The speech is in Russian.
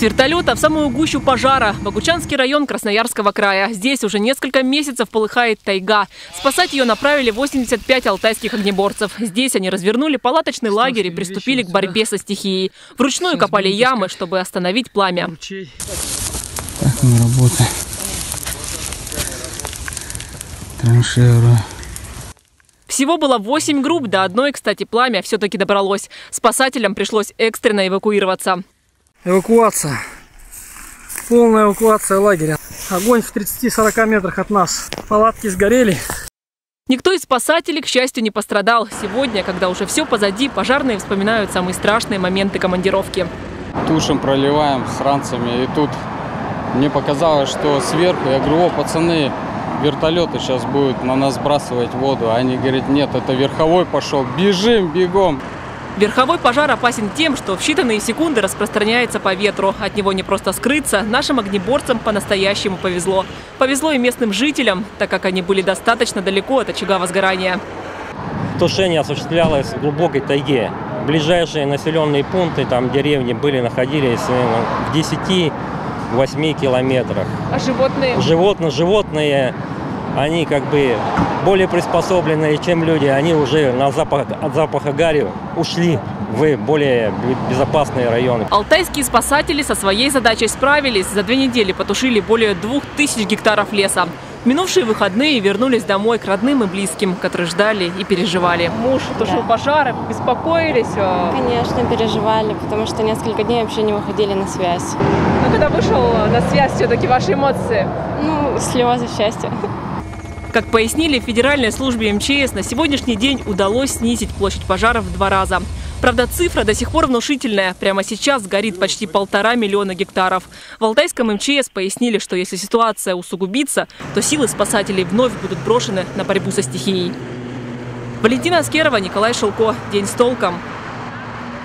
С вертолета в самую гущу пожара. Богучанский район Красноярского края. Здесь уже несколько месяцев полыхает тайга. Спасать ее направили 85 алтайских огнеборцев. Здесь они развернули палаточный лагерь и приступили к борьбе со стихией. Вручную копали ямы, чтобы остановить пламя. Так мы работаем. Траншея. Всего было 8 групп, до одной, кстати, пламя все-таки добралось. Спасателям пришлось экстренно эвакуироваться. Эвакуация. Полная эвакуация лагеря. Огонь в 30-40 метрах от нас. Палатки сгорели. Никто из спасателей, к счастью, не пострадал. Сегодня, когда уже все позади, пожарные вспоминают самые страшные моменты командировки. Тушим, проливаем с ранцами. И тут мне показалось, что сверху, я говорю, о, пацаны, вертолеты сейчас будут на нас сбрасывать воду. Они говорят, нет, это верховой пошел. Бежим, бегом. Верховой пожар опасен тем, что в считанные секунды распространяется по ветру. От него не просто скрыться. Нашим огнеборцам по-настоящему повезло. Повезло и местным жителям, так как они были достаточно далеко от очага возгорания. Тушение осуществлялось в глубокой тайге. Ближайшие населенные пункты, там деревни были, находились наверное, в 10-8 километрах. А животные? Животные, животные они как бы более приспособленные, чем люди, они уже на запах, от запаха гари ушли в более безопасные районы. Алтайские спасатели со своей задачей справились. За две недели потушили более двух тысяч гектаров леса. В минувшие выходные вернулись домой к родным и близким, которые ждали и переживали. Муж тушил да. пожары, беспокоились? Конечно, переживали, потому что несколько дней вообще не выходили на связь. Но когда вышел на связь, все-таки ваши эмоции? Ну, слезы счастья. Как пояснили в Федеральной службе МЧС, на сегодняшний день удалось снизить площадь пожаров в два раза. Правда, цифра до сих пор внушительная. Прямо сейчас горит почти полтора миллиона гектаров. В Алтайском МЧС пояснили, что если ситуация усугубится, то силы спасателей вновь будут брошены на борьбу со стихией. Валентина Аскерова, Николай Шелко. День с толком.